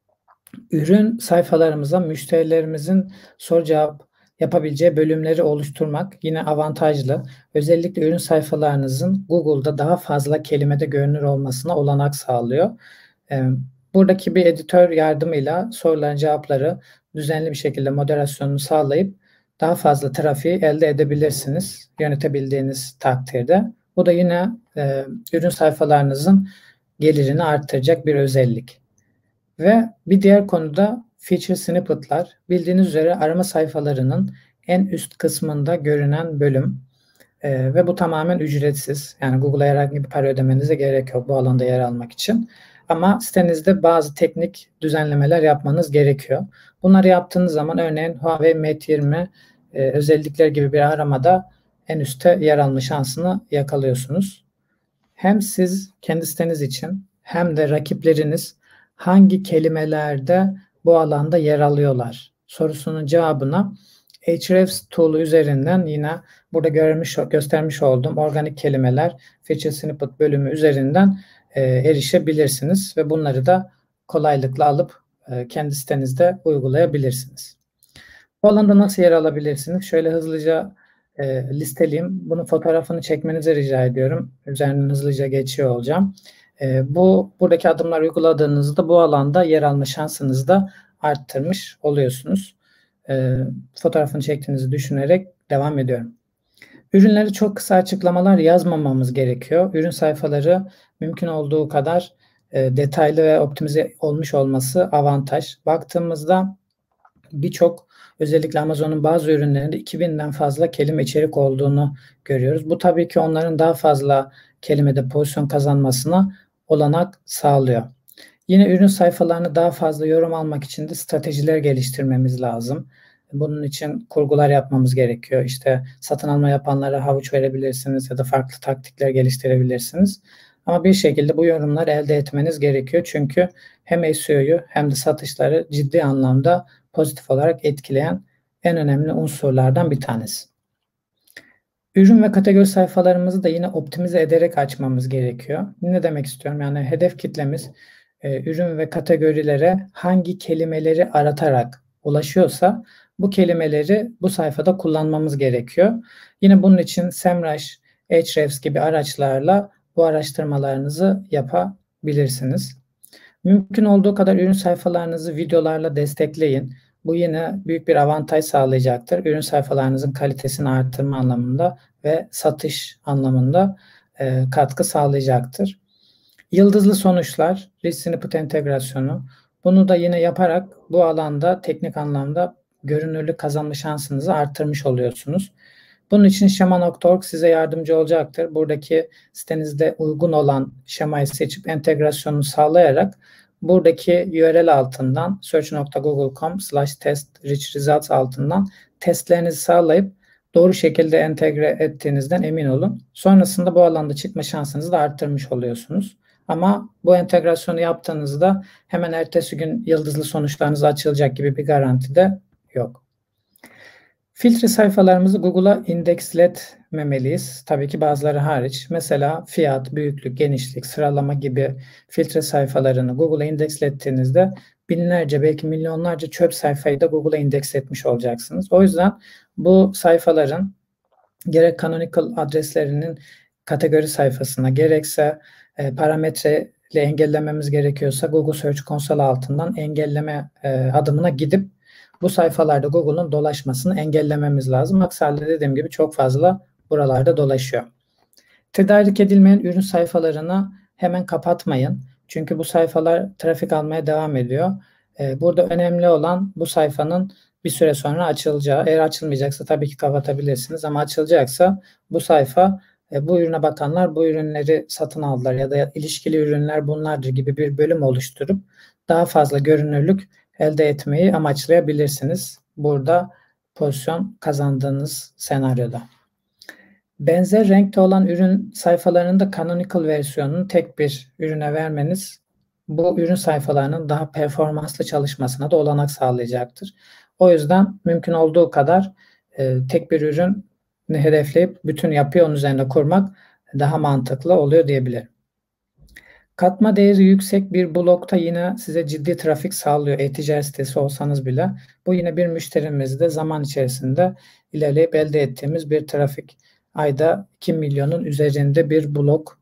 Ürün sayfalarımıza müşterilerimizin soru cevap yapabileceği bölümleri oluşturmak yine avantajlı. Özellikle ürün sayfalarınızın Google'da daha fazla kelimede görünür olmasına olanak sağlıyor. Buradaki bir editör yardımıyla soruların cevapları düzenli bir şekilde moderasyonunu sağlayıp daha fazla trafiği elde edebilirsiniz yönetebildiğiniz takdirde. Bu da yine e, ürün sayfalarınızın gelirini arttıracak bir özellik. Ve bir diğer konuda feature snippet'lar. Bildiğiniz üzere arama sayfalarının en üst kısmında görünen bölüm. E, ve bu tamamen ücretsiz. Yani Google'a herhangi bir para ödemenize gerek yok bu alanda yer almak için. Ama sitenizde bazı teknik düzenlemeler yapmanız gerekiyor. Bunları yaptığınız zaman örneğin Huawei Mate 20 e, özellikler gibi bir aramada en üstte yer alma şansını yakalıyorsunuz. Hem siz kendi siteniz için hem de rakipleriniz hangi kelimelerde bu alanda yer alıyorlar sorusunun cevabına Ahrefs tool'u üzerinden yine burada görmüş göstermiş olduğum organik kelimeler feature snippet bölümü üzerinden e, erişebilirsiniz ve bunları da kolaylıkla alıp e, kendi sitenizde uygulayabilirsiniz. Bu alanda nasıl yer alabilirsiniz? Şöyle hızlıca e, listeleyeyim. Bunun fotoğrafını çekmenizi rica ediyorum. Üzerinden hızlıca geçiyor olacağım. E, bu buradaki adımlar uyguladığınızda bu alanda yer alma şansınızı da arttırmış oluyorsunuz. E, fotoğrafını çektiğinizi düşünerek devam ediyorum. Ürünleri çok kısa açıklamalar yazmamamız gerekiyor. Ürün sayfaları mümkün olduğu kadar e, detaylı ve optimize olmuş olması avantaj. Baktığımızda birçok özellikle Amazon'un bazı ürünlerinde 2000'den fazla kelime içerik olduğunu görüyoruz. Bu tabii ki onların daha fazla kelimede pozisyon kazanmasına olanak sağlıyor. Yine ürün sayfalarını daha fazla yorum almak için de stratejiler geliştirmemiz lazım. Bunun için kurgular yapmamız gerekiyor. İşte satın alma yapanlara havuç verebilirsiniz ya da farklı taktikler geliştirebilirsiniz. Ama bir şekilde bu yorumları elde etmeniz gerekiyor. Çünkü hem SEO'yu hem de satışları ciddi anlamda pozitif olarak etkileyen en önemli unsurlardan bir tanesi. Ürün ve kategori sayfalarımızı da yine optimize ederek açmamız gerekiyor. Ne demek istiyorum? Yani hedef kitlemiz e, ürün ve kategorilere hangi kelimeleri aratarak ulaşıyorsa bu kelimeleri bu sayfada kullanmamız gerekiyor. Yine bunun için SEMrush, Ahrefs gibi araçlarla bu araştırmalarınızı yapabilirsiniz. Mümkün olduğu kadar ürün sayfalarınızı videolarla destekleyin. Bu yine büyük bir avantaj sağlayacaktır. Ürün sayfalarınızın kalitesini arttırma anlamında ve satış anlamında e, katkı sağlayacaktır. Yıldızlı sonuçlar, risk snippet entegrasyonu. Bunu da yine yaparak bu alanda teknik anlamda görünürlük kazanma şansınızı arttırmış oluyorsunuz. Bunun için şema.org size yardımcı olacaktır. Buradaki sitenizde uygun olan şemayı seçip entegrasyonu sağlayarak buradaki URL altından search.google.com slash test rich results altından testlerinizi sağlayıp doğru şekilde entegre ettiğinizden emin olun. Sonrasında bu alanda çıkma şansınızı da arttırmış oluyorsunuz. Ama bu entegrasyonu yaptığınızda hemen ertesi gün yıldızlı sonuçlarınız açılacak gibi bir garanti de yok. Filtre sayfalarımızı Google'a indeksletmemeliyiz. Tabii ki bazıları hariç. Mesela fiyat, büyüklük, genişlik, sıralama gibi filtre sayfalarını Google'a indekslettiğinizde binlerce belki milyonlarca çöp sayfayı da Google'a indeksletmiş olacaksınız. O yüzden bu sayfaların gerek canonical adreslerinin kategori sayfasına gerekse e, parametre ile engellememiz gerekiyorsa Google Search Console altından engelleme e, adımına gidip bu sayfalarda Google'un dolaşmasını engellememiz lazım. Aksi halde dediğim gibi çok fazla buralarda dolaşıyor. Tedarik edilmeyen ürün sayfalarını hemen kapatmayın. Çünkü bu sayfalar trafik almaya devam ediyor. Ee, burada önemli olan bu sayfanın bir süre sonra açılacağı. Eğer açılmayacaksa tabii ki kapatabilirsiniz ama açılacaksa bu sayfa e, bu ürüne bakanlar bu ürünleri satın aldılar ya da ilişkili ürünler bunlardır gibi bir bölüm oluşturup daha fazla görünürlük elde etmeyi amaçlayabilirsiniz. Burada pozisyon kazandığınız senaryoda. Benzer renkte olan ürün sayfalarında canonical versiyonunu tek bir ürüne vermeniz bu ürün sayfalarının daha performanslı çalışmasına da olanak sağlayacaktır. O yüzden mümkün olduğu kadar e, tek bir ürün hedefleyip bütün yapıyı onun üzerinde kurmak daha mantıklı oluyor diyebilirim. Katma değeri yüksek bir blokta yine size ciddi trafik sağlıyor e-ticaret sitesi olsanız bile. Bu yine bir müşterimizde zaman içerisinde ilerleyip elde ettiğimiz bir trafik. Ayda 2 milyonun üzerinde bir blok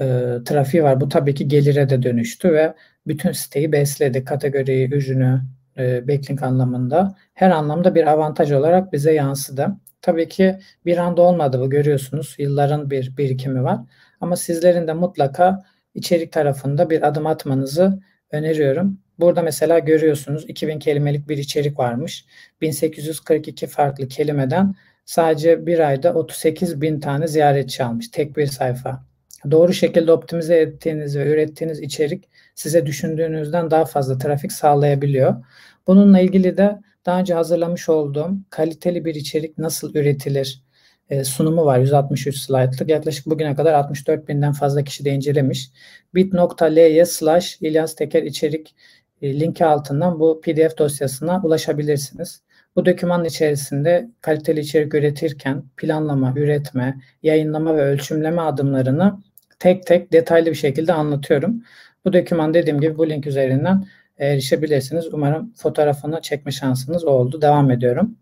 e, trafiği var. Bu tabii ki gelire de dönüştü ve bütün siteyi besledi. Kategoriyi, ürünü, e, backlink anlamında. Her anlamda bir avantaj olarak bize yansıdı. Tabii ki bir anda olmadı bu görüyorsunuz. Yılların bir birikimi var. Ama sizlerin de mutlaka içerik tarafında bir adım atmanızı öneriyorum. Burada mesela görüyorsunuz 2000 kelimelik bir içerik varmış. 1842 farklı kelimeden sadece bir ayda 38 bin tane ziyaretçi almış. Tek bir sayfa. Doğru şekilde optimize ettiğiniz ve ürettiğiniz içerik size düşündüğünüzden daha fazla trafik sağlayabiliyor. Bununla ilgili de daha önce hazırlamış olduğum kaliteli bir içerik nasıl üretilir e, sunumu var 163 slaytlık. Yaklaşık bugüne kadar 64 binden fazla kişi de incelemiş. bit.ly slash İlyas Teker içerik e, linki altından bu pdf dosyasına ulaşabilirsiniz. Bu dokümanın içerisinde kaliteli içerik üretirken planlama, üretme, yayınlama ve ölçümleme adımlarını tek tek detaylı bir şekilde anlatıyorum. Bu doküman dediğim gibi bu link üzerinden erişebilirsiniz. Umarım fotoğrafını çekme şansınız oldu. Devam ediyorum.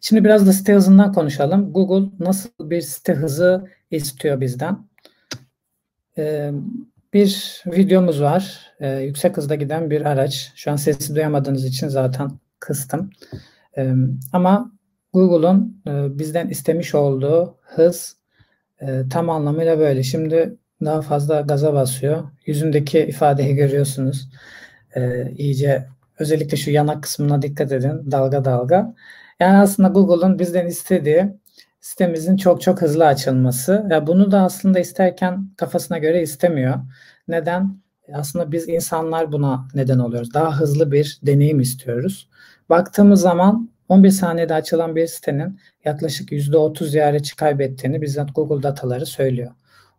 Şimdi biraz da site hızından konuşalım. Google nasıl bir site hızı istiyor bizden? Ee, bir videomuz var. Ee, yüksek hızda giden bir araç. Şu an sesi duyamadığınız için zaten kıstım. Ama Google'un e, bizden istemiş olduğu hız e, tam anlamıyla böyle. Şimdi daha fazla gaza basıyor. Yüzündeki ifadeyi görüyorsunuz. Ee, iyice özellikle şu yanak kısmına dikkat edin. Dalga dalga. Yani aslında Google'un bizden istediği sitemizin çok çok hızlı açılması. Ya bunu da aslında isterken kafasına göre istemiyor. Neden? Aslında biz insanlar buna neden oluyoruz. Daha hızlı bir deneyim istiyoruz. Baktığımız zaman 11 saniyede açılan bir sitenin yaklaşık %30 ziyaretçi kaybettiğini bizzat Google dataları söylüyor.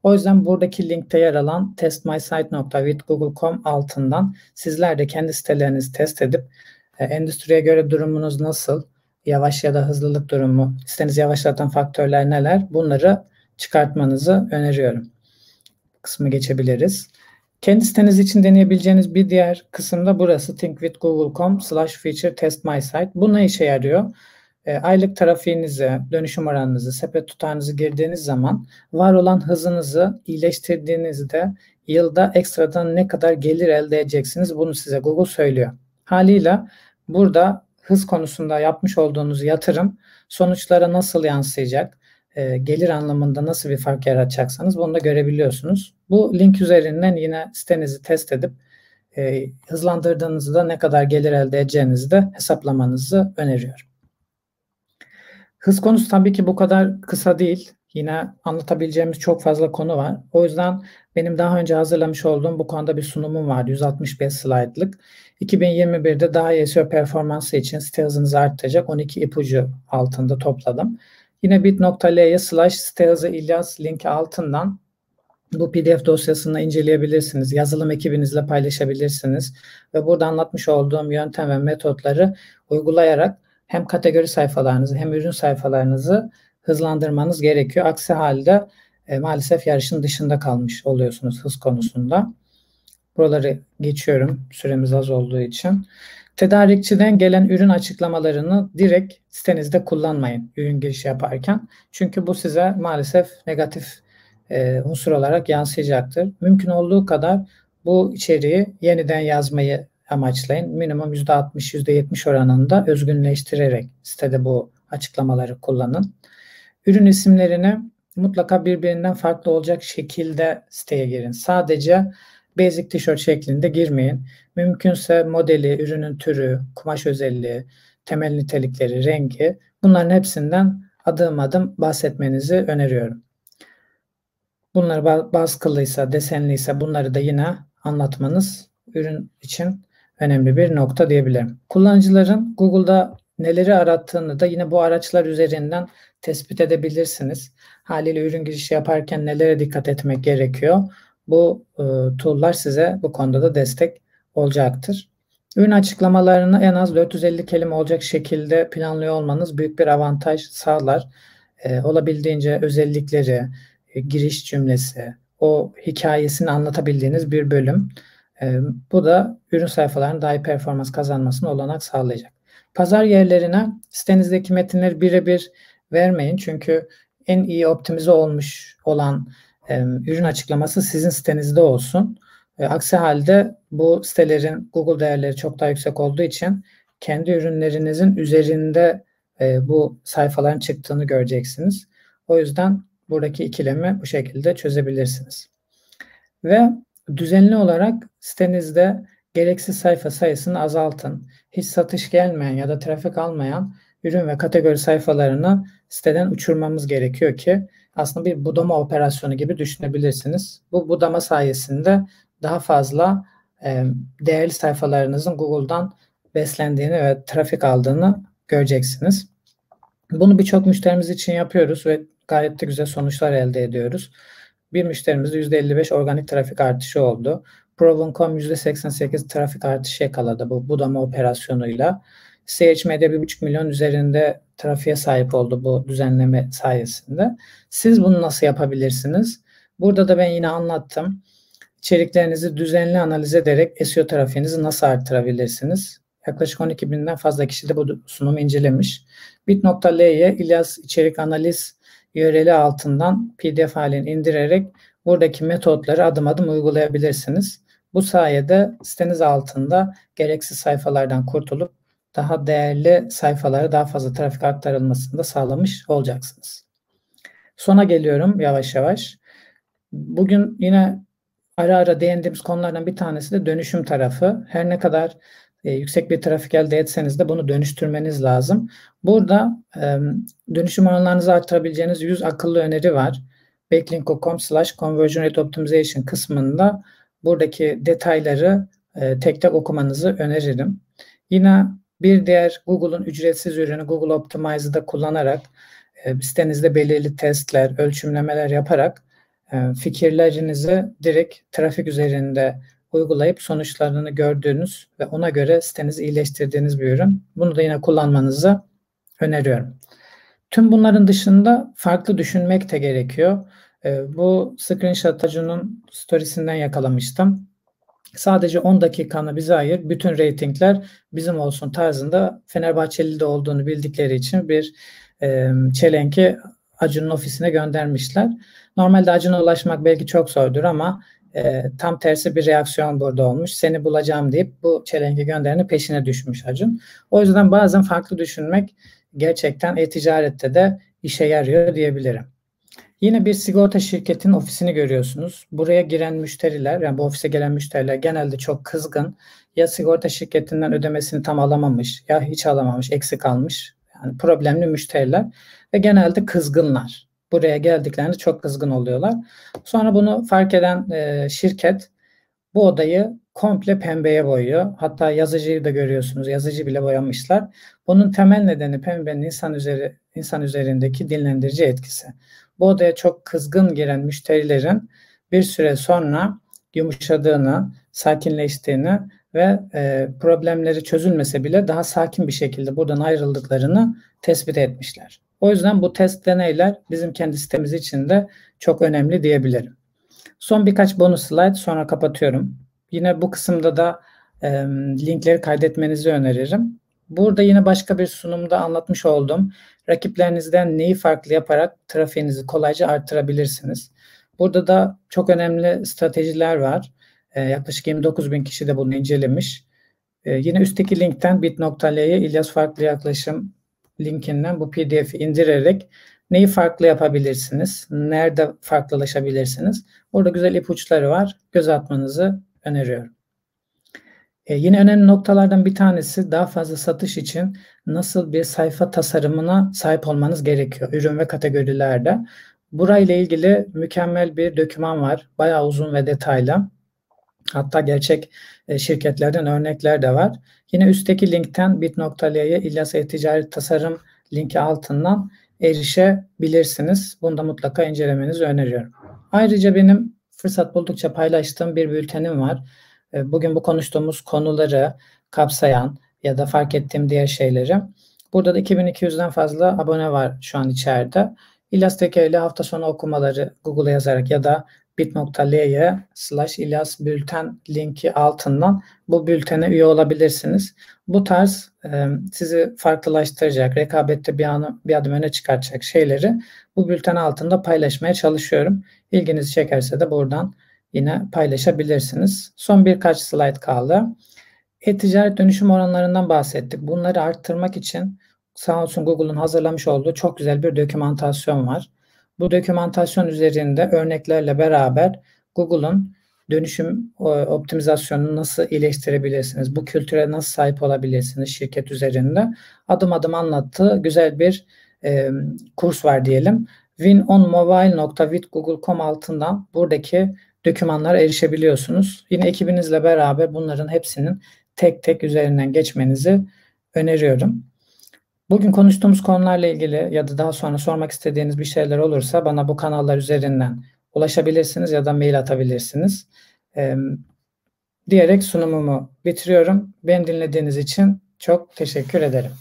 O yüzden buradaki linkte yer alan testmysite.with.google.com altından sizler de kendi sitelerinizi test edip e, endüstriye göre durumunuz nasıl, yavaş ya da hızlılık durumu, sitenizi yavaşlatan faktörler neler bunları çıkartmanızı öneriyorum. Kısmı geçebiliriz. Kendi siteniz için deneyebileceğiniz bir diğer kısım da burası thinkwithgoogle.com slash feature test my site. Bu ne işe yarıyor? E, aylık trafiğinizi, dönüşüm oranınızı, sepet tutarınızı girdiğiniz zaman var olan hızınızı iyileştirdiğinizde yılda ekstradan ne kadar gelir elde edeceksiniz bunu size Google söylüyor. Haliyle burada hız konusunda yapmış olduğunuz yatırım sonuçlara nasıl yansıyacak, e, gelir anlamında nasıl bir fark yaratacaksanız bunu da görebiliyorsunuz. Bu link üzerinden yine sitenizi test edip e, hızlandırdığınızda ne kadar gelir elde edeceğinizi de hesaplamanızı öneriyorum. Hız konusu tabii ki bu kadar kısa değil. Yine anlatabileceğimiz çok fazla konu var. O yüzden benim daha önce hazırlamış olduğum bu konuda bir sunumum vardı. 165 slaytlık. 2021'de daha iyi SEO performansı için site hızınızı arttıracak 12 ipucu altında topladım. Yine bit.ly'ye slash site hızı İlyas linki altından bu PDF dosyasını inceleyebilirsiniz. Yazılım ekibinizle paylaşabilirsiniz. Ve burada anlatmış olduğum yöntem ve metotları uygulayarak hem kategori sayfalarınızı hem ürün sayfalarınızı hızlandırmanız gerekiyor. Aksi halde e, maalesef yarışın dışında kalmış oluyorsunuz hız konusunda. Buraları geçiyorum süremiz az olduğu için. Tedarikçiden gelen ürün açıklamalarını direkt sitenizde kullanmayın ürün girişi yaparken. Çünkü bu size maalesef negatif e, unsur olarak yansıyacaktır. Mümkün olduğu kadar bu içeriği yeniden yazmayı amaçlayın. Minimum %60, %70 oranında özgünleştirerek sitede bu açıklamaları kullanın. Ürün isimlerini mutlaka birbirinden farklı olacak şekilde siteye girin. Sadece basic tişört şeklinde girmeyin. Mümkünse modeli, ürünün türü, kumaş özelliği, temel nitelikleri, rengi bunların hepsinden adım adım bahsetmenizi öneriyorum. Bunlar baskılıysa, desenliyse bunları da yine anlatmanız ürün için önemli bir nokta diyebilirim. Kullanıcıların Google'da neleri arattığını da yine bu araçlar üzerinden tespit edebilirsiniz. Haliyle ürün girişi yaparken nelere dikkat etmek gerekiyor? Bu e, tool'lar size bu konuda da destek olacaktır. Ürün açıklamalarını en az 450 kelime olacak şekilde planlıyor olmanız büyük bir avantaj sağlar. E, olabildiğince özellikleri, e, giriş cümlesi, o hikayesini anlatabildiğiniz bir bölüm. E, bu da ürün sayfalarının daha iyi performans kazanmasına olanak sağlayacak. Pazar yerlerine sitenizdeki metinleri birebir vermeyin. Çünkü en iyi optimize olmuş olan ürün açıklaması sizin sitenizde olsun. E, aksi halde bu sitelerin Google değerleri çok daha yüksek olduğu için kendi ürünlerinizin üzerinde e, bu sayfaların çıktığını göreceksiniz. O yüzden buradaki ikilemi bu şekilde çözebilirsiniz. Ve düzenli olarak sitenizde gereksiz sayfa sayısını azaltın. Hiç satış gelmeyen ya da trafik almayan ürün ve kategori sayfalarını siteden uçurmamız gerekiyor ki aslında bir budama operasyonu gibi düşünebilirsiniz. Bu budama sayesinde daha fazla e, değerli sayfalarınızın Google'dan beslendiğini ve trafik aldığını göreceksiniz. Bunu birçok müşterimiz için yapıyoruz ve gayet de güzel sonuçlar elde ediyoruz. Bir müşterimizde %55 organik trafik artışı oldu. Proven.com %88 trafik artışı yakaladı bu budama operasyonuyla. CHM'de 1,5 milyon üzerinde trafiğe sahip oldu bu düzenleme sayesinde. Siz bunu nasıl yapabilirsiniz? Burada da ben yine anlattım. İçeriklerinizi düzenli analiz ederek SEO trafiğinizi nasıl arttırabilirsiniz? Yaklaşık 12 binden fazla kişi de bu sunumu incelemiş. Bit.ly'ye İlyas içerik analiz URL'i altından PDF halini indirerek buradaki metotları adım adım uygulayabilirsiniz. Bu sayede siteniz altında gereksiz sayfalardan kurtulup daha değerli sayfalara daha fazla trafik aktarılmasını da sağlamış olacaksınız. Sona geliyorum yavaş yavaş. Bugün yine ara ara değindiğimiz konulardan bir tanesi de dönüşüm tarafı. Her ne kadar e, yüksek bir trafik elde etseniz de bunu dönüştürmeniz lazım. Burada e, dönüşüm oranlarınızı arttırabileceğiniz 100 akıllı öneri var. Backlink.com slash conversion rate optimization kısmında buradaki detayları e, tek tek okumanızı öneririm. Yine bir diğer Google'un ücretsiz ürünü Google Optimize'ı kullanarak e, sitenizde belirli testler, ölçümlemeler yaparak e, fikirlerinizi direkt trafik üzerinde uygulayıp sonuçlarını gördüğünüz ve ona göre sitenizi iyileştirdiğiniz bir ürün. Bunu da yine kullanmanızı öneriyorum. Tüm bunların dışında farklı düşünmek de gerekiyor. E, bu screenshot Acun'un storiesinden yakalamıştım. Sadece 10 dakikanı bize ayır. Bütün reytingler bizim olsun tarzında Fenerbahçeli de olduğunu bildikleri için bir e, çelenki Acun'un ofisine göndermişler. Normalde Acun'a ulaşmak belki çok zordur ama e, tam tersi bir reaksiyon burada olmuş. Seni bulacağım deyip bu çelengi gönderenin peşine düşmüş Acun. O yüzden bazen farklı düşünmek gerçekten e-ticarette de işe yarıyor diyebilirim. Yine bir sigorta şirketinin ofisini görüyorsunuz. Buraya giren müşteriler, yani bu ofise gelen müşteriler genelde çok kızgın. Ya sigorta şirketinden ödemesini tam alamamış, ya hiç alamamış, eksik almış. Yani problemli müşteriler ve genelde kızgınlar. Buraya geldiklerinde çok kızgın oluyorlar. Sonra bunu fark eden e, şirket bu odayı komple pembeye boyuyor. Hatta yazıcıyı da görüyorsunuz. Yazıcı bile boyamışlar. Bunun temel nedeni pembenin insan üzeri insan üzerindeki dinlendirici etkisi. Bu odaya çok kızgın giren müşterilerin bir süre sonra yumuşadığını, sakinleştiğini ve e, problemleri çözülmese bile daha sakin bir şekilde buradan ayrıldıklarını tespit etmişler. O yüzden bu test deneyler bizim kendi sitemiz için de çok önemli diyebilirim. Son birkaç bonus slide sonra kapatıyorum. Yine bu kısımda da e, linkleri kaydetmenizi öneririm. Burada yine başka bir sunumda anlatmış oldum. Rakiplerinizden neyi farklı yaparak trafiğinizi kolayca arttırabilirsiniz. Burada da çok önemli stratejiler var. E, yaklaşık 29 bin kişi de bunu incelemiş. E, yine üstteki linkten bit.ly'ye İlyas Farklı Yaklaşım linkinden bu pdf'i indirerek neyi farklı yapabilirsiniz, nerede farklılaşabilirsiniz. Orada güzel ipuçları var. Göz atmanızı öneriyorum. E, yine önemli noktalardan bir tanesi daha fazla satış için nasıl bir sayfa tasarımına sahip olmanız gerekiyor ürün ve kategorilerde. Burayla ilgili mükemmel bir doküman var. Bayağı uzun ve detaylı. Hatta gerçek e, şirketlerden örnekler de var. Yine üstteki linkten bit.ly'ye İlyas E-Ticaret Tasarım linki altından erişebilirsiniz. Bunu da mutlaka incelemenizi öneriyorum. Ayrıca benim fırsat buldukça paylaştığım bir bültenim var. E, bugün bu konuştuğumuz konuları kapsayan ya da fark ettiğim diğer şeyleri. Burada da 2200'den fazla abone var şu an içeride. İlyas Teke ile hafta sonu okumaları Google'a yazarak ya da bit.ly'ye slash İlyas Bülten linki altından bu bültene üye olabilirsiniz. Bu tarz e, sizi farklılaştıracak, rekabette bir, anı, bir adım öne çıkartacak şeyleri bu bülten altında paylaşmaya çalışıyorum. İlginizi çekerse de buradan yine paylaşabilirsiniz. Son birkaç slide kaldı. E-ticaret dönüşüm oranlarından bahsettik. Bunları arttırmak için sağ olsun Google'un hazırlamış olduğu çok güzel bir dokümantasyon var. Bu dokümantasyon üzerinde örneklerle beraber Google'un dönüşüm optimizasyonunu nasıl iyileştirebilirsiniz? Bu kültüre nasıl sahip olabilirsiniz şirket üzerinde? Adım adım anlattığı güzel bir e, kurs var diyelim. winonmobile.withgoogle.com altından buradaki dokümanlara erişebiliyorsunuz. Yine ekibinizle beraber bunların hepsinin tek tek üzerinden geçmenizi öneriyorum. Bugün konuştuğumuz konularla ilgili ya da daha sonra sormak istediğiniz bir şeyler olursa bana bu kanallar üzerinden ulaşabilirsiniz ya da mail atabilirsiniz. Ee, diyerek sunumumu bitiriyorum. Beni dinlediğiniz için çok teşekkür ederim.